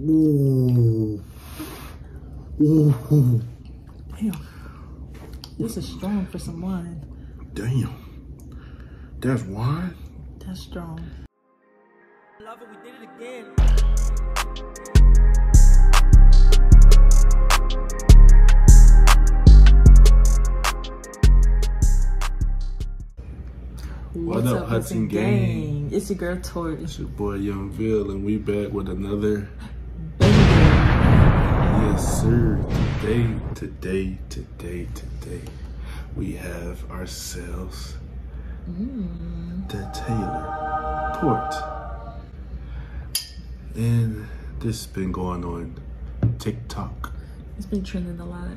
Ooh. Ooh. Damn. This is strong for some wine. Damn. That's wine? That's strong. Love it, we did it again. What up, Hudson gang? It's your girl Tori. It's your boy Yung Ville, and we back with another. Yes, sir. Today, today, today, today, we have ourselves mm. the Taylor Port. And this has been going on TikTok. It's been trending a lot.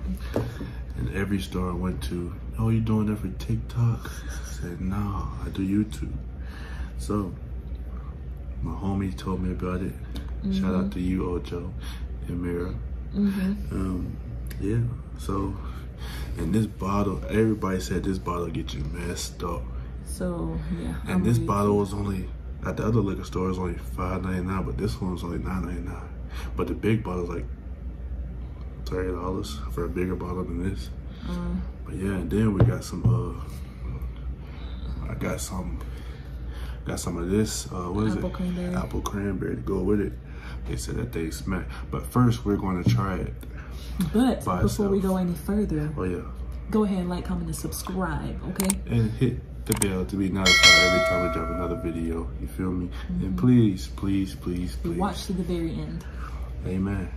And every store I went to, oh, you doing that for TikTok? I said, no, I do YouTube. So, my homie told me about it. Shout out mm-hmm. to you, Ojo and Mira. Um, yeah, so, and this bottle, everybody said this bottle get you messed up. So yeah. And I'm this bottle was only, at the other liquor store, was only five ninety nine, but this one was only nine ninety nine. But the big bottle is like thirty dollars for a bigger bottle than this. Uh, But yeah, and then we got some. uh I got some. Got some of this. Uh, what is Apple it? cranberry. Apple cranberry to go with it. They said that they smack. But first, we're going to try it. but before we go any further, Oh yeah, go ahead, and like, comment, and subscribe. Okay. and hit the bell to be notified every time we drop another video. You feel me? And mm-hmm. please, please, please, please. Watch to the very end. Amen.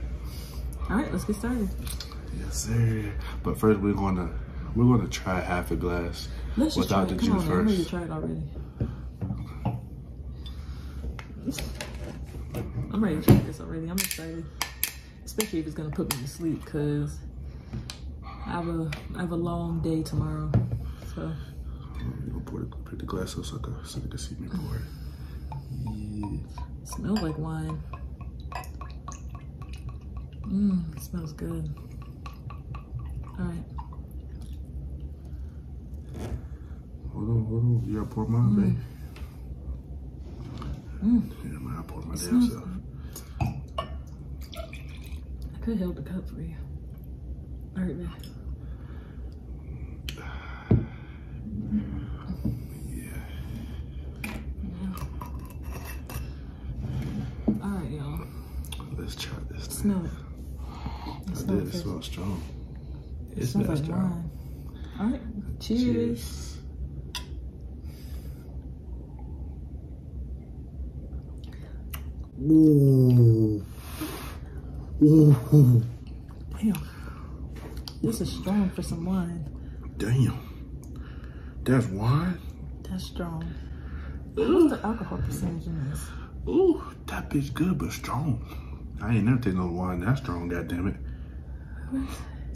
All right, let's get started. Yes, sir. But first, we're gonna we're gonna try half a glass Let's without the juice man. I know you first. tried already. I'm ready to try this already. I'm excited, especially if it's gonna put me to sleep, cause I have a I have a long day tomorrow. So I'm gonna pour the, put the glass up so, I can, so they can see me pour it. Yeah. it smells like wine. Mmm, it smells good. All right. Hold on, hold on. You gotta pour mine, babe. Mm. Yeah, man, I pour my damn self. I could hold the cup for you. All right, man. Yeah. All right, y'all. Let's try this. thing. Smell it. I Smell did. It smells strong. It, It smells like strong. wine. All right. Cheers. Ooh. Ooh. Damn. This is strong for some wine. Damn. That's wine? That's strong. What's the alcohol percentage in this? Ooh, that bitch good but strong. I ain't never taken no wine that strong, goddamn it.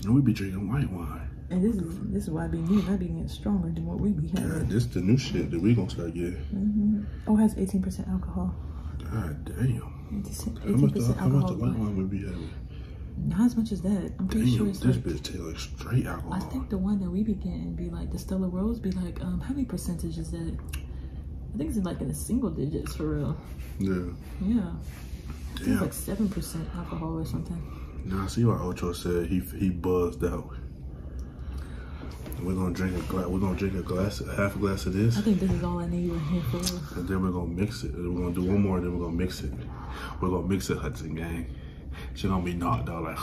And we be drinking white wine. And this is this is why I be needing. I be getting stronger than what we be God, having. this the new shit that we gonna start getting. hmm Oh, it has 18% alcohol. God damn. 18% How much, the, how much the white wine we be having? Not as much as that. I'm pretty sure it's this like. bitch taste like straight I think the one that we be getting be like the Stella Rose be like, um, how many percentage is that? I think it's in like in the single digits for real. Yeah. Yeah. It's like seven percent alcohol or something. Now, see what Ocho said. He he buzzed out. We're gonna drink a glass. We're gonna drink a glass, half a glass of this, I think this is all I need right here for and then we're gonna mix it. And we're gonna do one more, and then we're gonna mix it. We're gonna mix it, Hudson gang. She gonna be knocked out like.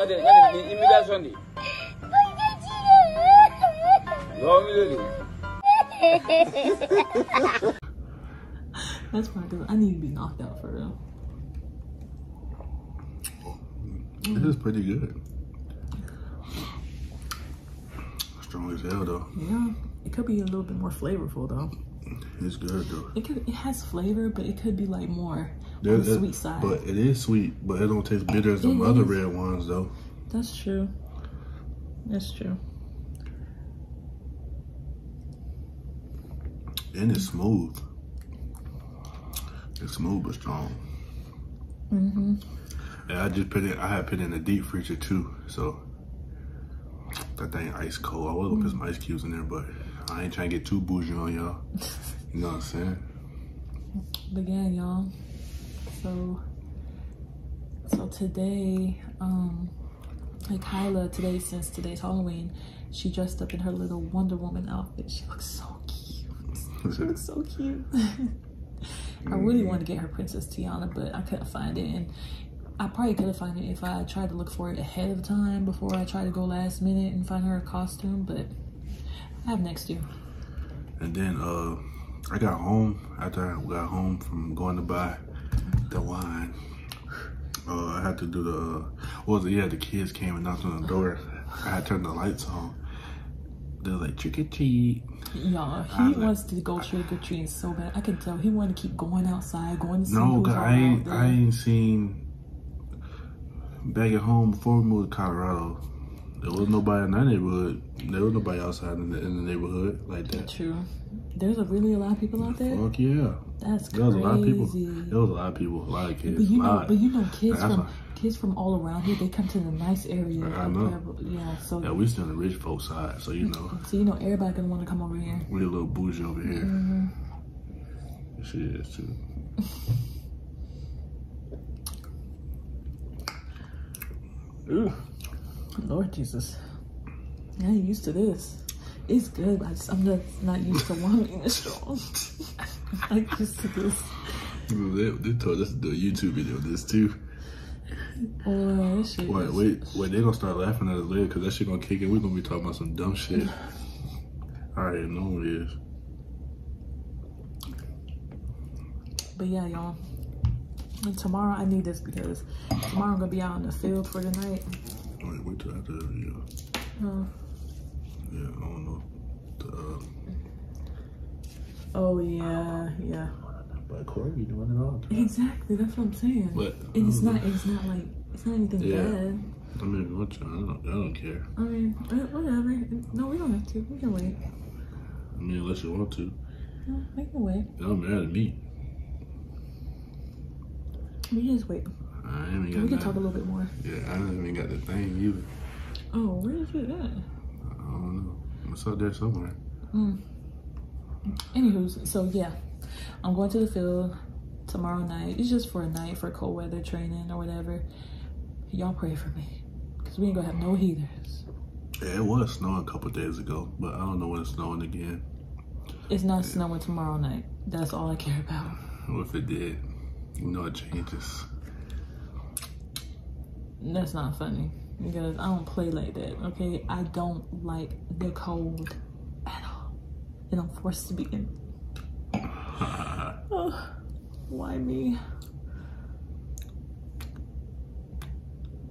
Kade kade ni immigration di. Law mi lady. That's good. I need to be knocked out for real. It is pretty good. Strong as hell though. Yeah. It could be a little bit more flavorful though. It's good though. It could it has flavor, but it could be like more on the sweet side. But it is sweet, but it don't taste bitter as the other red ones though. That's true. That's true. And it's smooth. It's smooth but strong. Mm-hmm. And I just put it. I had put it in the deep freezer too, so that thing ice cold. I was gonna put some ice cubes in there, but I ain't trying to get too bougie on y'all. You know what I'm saying? But yeah, y'all. So, so today, um, like Kyla today, since today's Halloween, she dressed up in her little Wonder Woman outfit. She looks so cute. She looks so cute. I really want to get her Princess Tiana, but I couldn't find it, and I probably could have found it if I tried to look for it ahead of time before I tried to go last minute and find her a costume. But I have next year. And then uh, I got home after I got home from going to buy the wine. Uh, I had to do the, uh, what was it? Yeah, the kids came and knocked on the door. I had turned the lights on. They was like, trick or treat. Y'all, he like- wants to go trick or treating so bad. I can tell he wanted to keep going outside, going to see No, who's 'cause all I ain't, I ain't seen back at home before we moved to Colorado. There was nobody in that neighborhood. There was nobody outside in the, in the neighborhood like that. True. There's a really a lot of people out there. Fuck yeah. That's There was a lot of people. crazy. There was a lot of people, a lot of kids. But you know, but you know, kids from kids from all around here, they come to the nice area. I know. wherever- Yeah, so yeah, we still on the rich folks side, so you know, so you know, everybody gonna want to come over here. we a little bougie over here. She is too. Ooh. Lord Jesus, I ain't used to this. It's good, but I just, I'm just not used to wanting this strong. I'm not used to this. They, they told us to do a YouTube video of this too. Oh, shit. Wait, wait, wait, they gonna start laughing at us later because that shit gonna kick in. we gonna be talking about some dumb shit. I already know what it is. But yeah, y'all. And tomorrow I need this because tomorrow I'm gonna be out in the field for the night. Wait, wait till after the video. Uh, Yeah, I don't know. The, uh, oh yeah, yeah. but Corey be doing it all time. Exactly, that's what I'm saying. But and it's I don't not, it's not like, it's not anything Yeah. bad. I mean, what you, I don't, I don't care. I mean, uh, whatever. No, we don't have to. We can wait. I mean, unless you want to. No, we can wait. It don't matter to me. We just wait. I ain't We can talk a little bit more. Yeah, I haven't even got the thing either. Oh, where is it at? I don't know. It's out there somewhere. Mm. Anywho, so yeah, I'm going to the field tomorrow night. It's just for a night for cold weather training or whatever. Y'all pray for me, cause we ain't gonna have no heaters. Yeah, it was snowing a couple days ago, but I don't know when it's snowing again. It's not snowing tomorrow night. That's all I care about. Or if it did, you know it changes. That's not funny because I don't play like that. Okay, I don't like the cold at all, and I'm forced to be in. Oh, why me?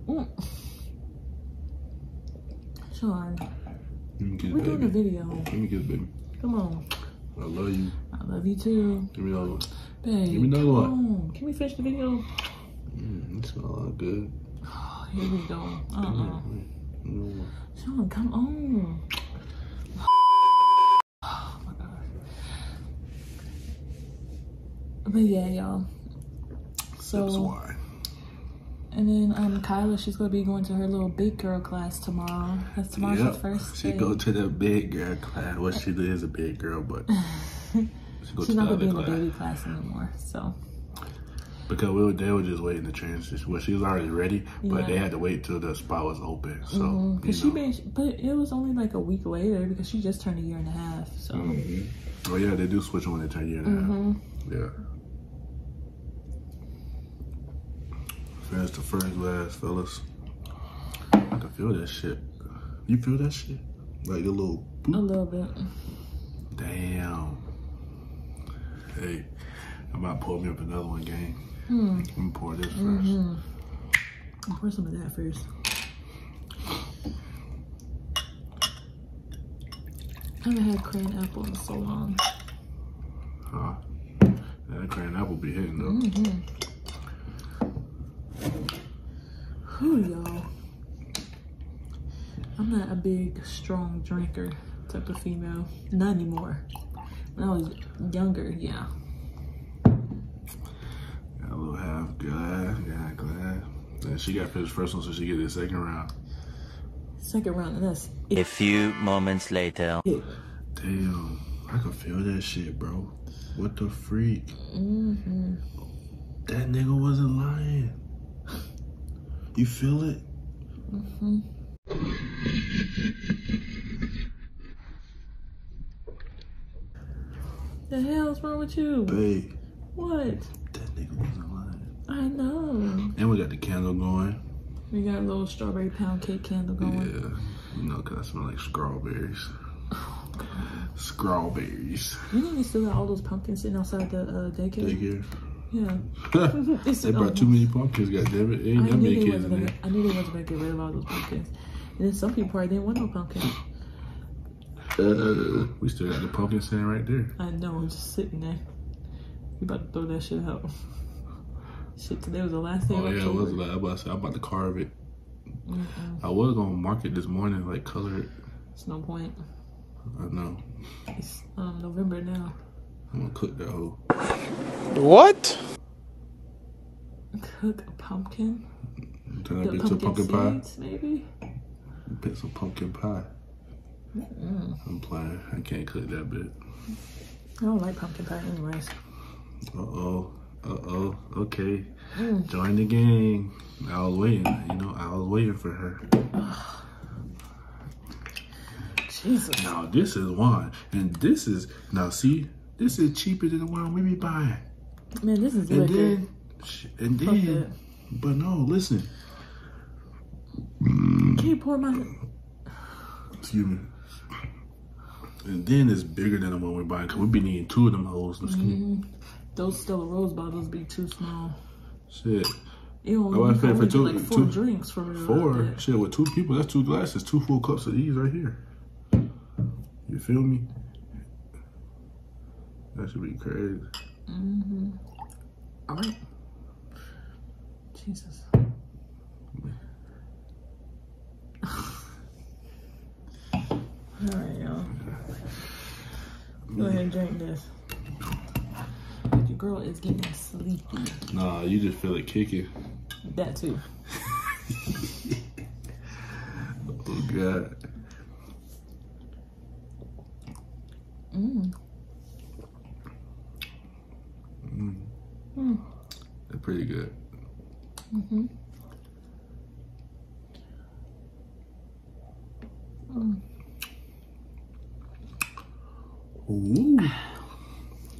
Mm. Sean, Give me a we're doing a video. Give me a kiss, baby. Come on. I love you. I love you too. Give me another one. Babe, Give me another come one. on. Can we finish the video? Mm, it smells good. Oh, here we go. Uh-uh. Mm, mm. Sean, come on. Oh my god. But yeah, y'all. That's So, why. And then um, Kyla, she's gonna be going to her little big girl class tomorrow. That's tomorrow's Yep. first She day. go to the big girl class. Well, she is a big girl, but she go She's to not gonna be in other the baby class anymore. So Because we were, they were just waiting to transition. Well, she was already ready, but they had to wait till the spot was open. So, Mhm, you cause she been, but it was only like a week later because she just turned a year and a half. So Mhm. Oh yeah, they do switch when they turn a year and a half. Mhm. Yeah. Fast the first glass, fellas. I can feel that shit. You feel that shit? Like a little a little bit. Damn. Hey, I might pour me up another one, gang. Hmm. Let me pour this 1st Mhm. I'll pour some of that first. I haven't had cran apple in so long. Huh? That cran apple be hitting though. Mm-hmm. Whew, y'all. I'm not a big, strong drinker type of female. Not anymore. When I was younger, yeah. Got a little half glass, got a glass. And she got finished first one, so she get the second round. Second round, and that's A few moments later. it. Damn, I can feel that shit, bro. What the freak? Mm-hmm. That nigga wasn't lying. You feel it? Mm-hmm. The hell's wrong with you? Babe, What? that nigga wasn't lying. I know. And we got the candle going. We got a little strawberry pound cake candle going. Yeah, you know, cause I smell like strawberries. Strawberries. You know we still got all those pumpkins sitting outside the uh, daycare? Daycare. Yeah. It's they brought too many pumpkins, goddamn it. Ain't I that many they kids wasn't in gonna, there. I knew they wasn't gonna get rid of all those pumpkins. And then some people probably didn't want no pumpkin. Uh, we still got the pumpkin stand right there. I know, I'm just sitting there. You about to throw that shit out. Shit, today was the last day Oh yeah, I October. was like, I'm about to say, I'm about to carve it. Mm-mm. I was gonna mark it this morning, like color it. It's no point. I know. It's um, November now. I'm gonna cook that whole. What? Cook a pumpkin. Turn The that bitch to pumpkin, pumpkin pie. seeds, maybe. Put some pumpkin pie. Mm. I'm playing. I can't cook that bit. I don't like pumpkin pie, anyways. Uh oh. Uh oh. Okay. Mm. Join the gang. I was waiting. You know, I was waiting for her. Jesus. Now this is wine, and this is now see, this is cheaper than the one we be buying. Man, this is And then, and then, but no, listen. Can you pour my? Excuse me. And then it's bigger than the one we're buying because we be needing two of them me. Mm, those Stella Rose bottles be too small. Shit. You Oh, I paid you for two- like four two- drinks for real. Four. Shit, with two people, that's two glasses, two full cups of these right here. You feel me? That should be crazy. Mm-hmm. All right. Jesus. All right, y'all. Go ahead and drink this. Your girl is getting sleepy. Nah, you just feel it kicking. That too. Oh God. Mm. Mm. Mm. They're pretty good. Mm-hmm. Mm. Ooh.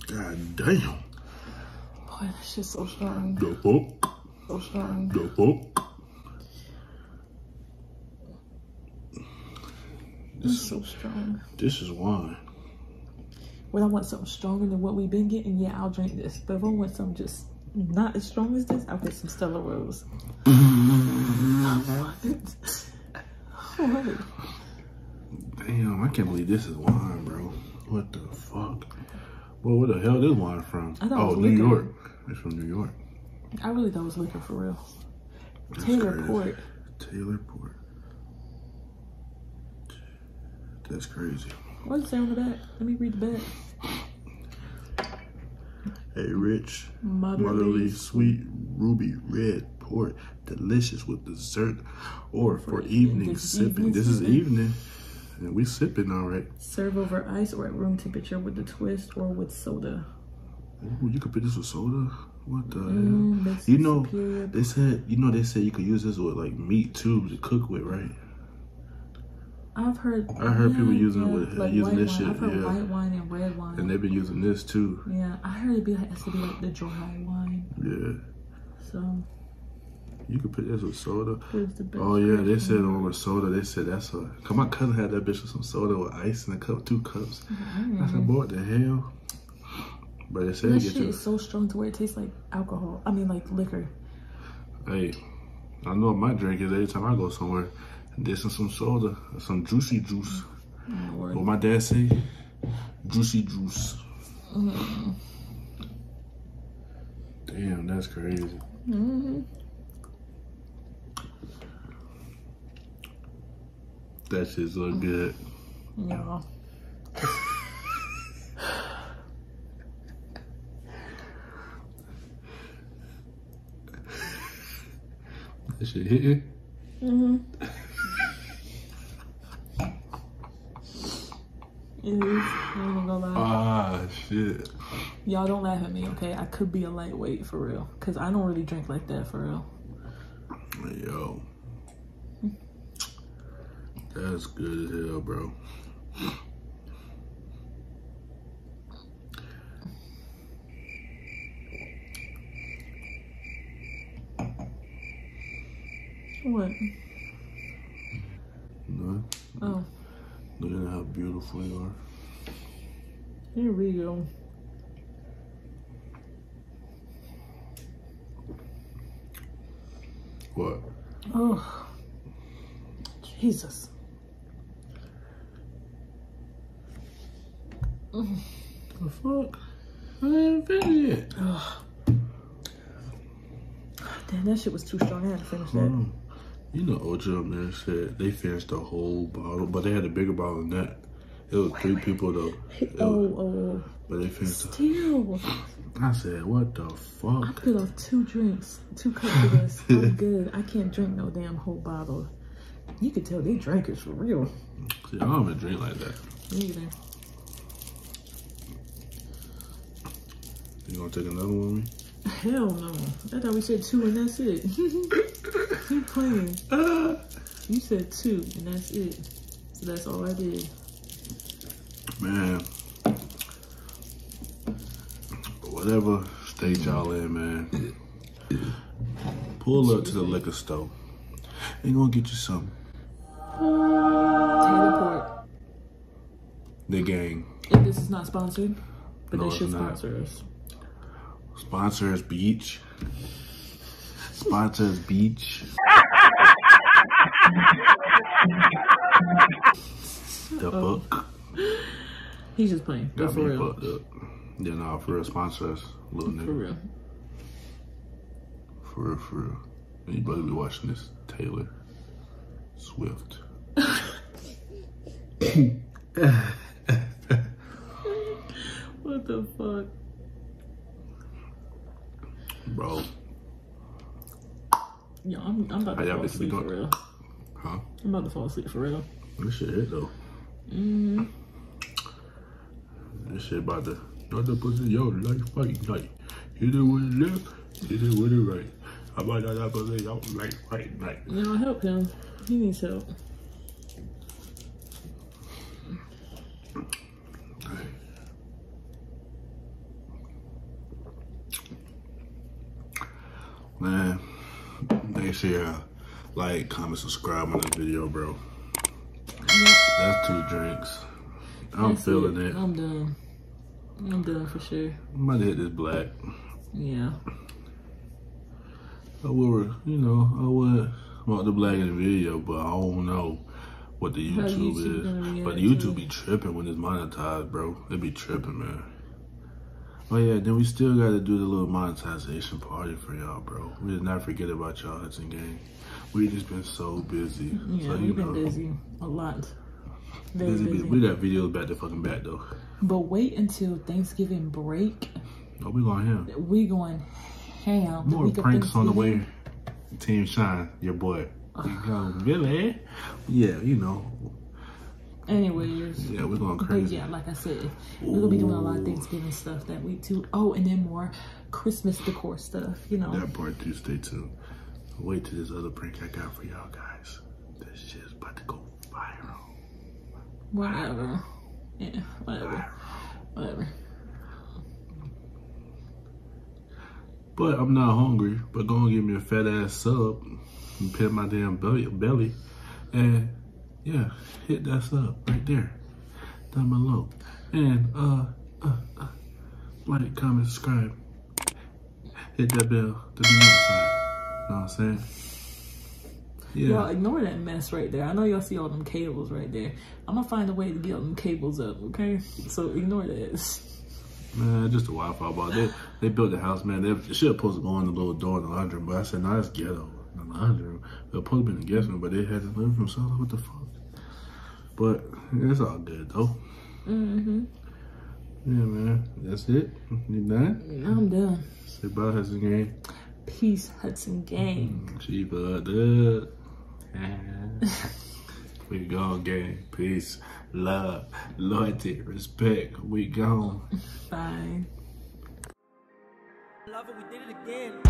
God damn. Boy, that shit's so strong. The fuck? So strong. The fuck? It's so strong. This is wine. When I want something stronger than what we've been getting, yeah, I'll drink this. But if I want something just not as strong as this, I'll get some Stella Rose. what? what? Damn, I can't believe this is wine, bro. What the fuck? Well, where the hell this wine from? I Oh, New liquor. York. It's from New York. I really thought it was liquor for real. That's Taylor crazy. Port. Taylor Port. That's crazy. What does it say on the back? Let me read the back. A rich, Motherly. motherly, sweet, ruby red port, delicious with dessert or for, For evening sipping. this is evening, and we sipping all right. Serve over ice or at room temperature with the twist or with soda. Ooh, you could put this with soda. What the? Mm, makes You know, superior. they said you know they said you could use this with like meat too to cook with, right? I've heard. I heard people using it with- using this wine. shit, I've heard yeah. white wine and red wine. And they've been using this too. yeah, I heard it be like it to be like the dry wine. Yeah, So you could put this with soda. Oh yeah, they said on with soda. They said that's a. Cause my cousin had that bitch with some soda with ice in a cup, two cups. I said, boy, what the hell? But they said get shit is so strong to where it tastes like alcohol. I mean, like liquor. Hey, I know my drink is every time I go somewhere. This and some soda, some juicy juice. Oh. What my dad say? Juicy juice. Damn, that's crazy. hmm That shit's so good. Yeah. That shit hitting. hmm It is. I ain't gonna lie. Ah, shit. Y'all don't laugh at me, okay? I could be a lightweight for real. Cause I don't really drink like that for real. Yo. That's good as hell, bro. What? No, Oh, look at how beautiful you are. here we go. What? Oh, Jesus. The fuck? I ain't finished yet. Damn, that shit was too strong. I had to finish that. Mm. You know, Ocho up there said they finished the whole bottle, but they had a bigger bottle than that. It was three people though. It Oh, was- oh, but they finished. The, still. I said, what the fuck? I put off two drinks, two cups of this. I'm good. I can't drink no damn whole bottle. You could tell they drinkers for real. See, I don't even drink like that. Me either. You gonna take another one with me? Hell no. I thought we said two and that's it. Keep playing. You said two and that's it. So that's all I did. Man, whatever state y'all in, man, pull up to the liquor store. They gonna get you something. Taylor The gang If this is not sponsored, but No, they should sponsor us. Sponsors Beach. Sponsors Beach. the oh. book. He's just playing. Got for me real. fucked up. Yeah, nah, for real, sponsor us, little For nigga. real. For real, for real. And you better be watching this, Taylor Swift. What the fuck? Bro, Yo, I'm, I'm about to y'all fall asleep for real. huh? I'm about to fall asleep for real. This shit hit though. Mm-hmm. This shit about to not the pussy yo life fight night. Hit it with it left, hit it with it right. How about that that pussy yo life fight night? You know, help him. He needs help. Man, make sure you like, comment, subscribe on this video, bro. That's two drinks. I'm That's feeling it. I'm done. I'm done for sure. I'm about to hit this black. Yeah. I would, you know, I would want the black in the video, but I don't know what the YouTube, YouTube is. But YouTube be tripping when it's monetized, bro. It be tripping, man. Oh yeah, then we still got to do the little monetization party for y'all, bro. We did not forget about y'all Hudson gang. We just been so busy. Yeah, so, we've been busy. A lot. Very busy, busy. We got videos back to fucking back though. But wait until Thanksgiving break. Oh, we going here. We going ham. More pranks on the way. Team Shine, your boy. You go, Billy. Yeah, you know. Anyways. Yeah, we're going crazy. yeah, like I said, we're gonna be doing a lot of Thanksgiving stuff that week too. Oh, and then more Christmas decor stuff, you know. That part too, stay tuned. Wait till this other prank I got for y'all guys. This shit's about to go viral. Whatever. Yeah, whatever. Whatever. But I'm not hungry. But go and give me a fat ass sub and pet my damn belly, belly. And yeah, hit that sub right there. Down below. And uh, uh, uh like, comment, subscribe. Hit that bell to be notified. You know what I'm saying? Yeah. Y'all ignore that mess right there. I know y'all see all them cables right there. I'm gonna find a way to get them cables up, okay? So ignore that. Man, just a Wi-Fi ball. They they built the house, man. They should have supposed to go in the little door in the laundry room, but I said, no, that's ghetto. The laundry room. They're supposed to be in the guest room, but they had to live from so what the fuck? But it's all good though. Mm-hmm. Yeah, man. That's it. You done? I'm done. Say bye, Hudson gang. Peace, Hudson Gang. She fucked up. We gone, gang. Peace, love, loyalty, respect. We gone. Bye. Love it, we did it again.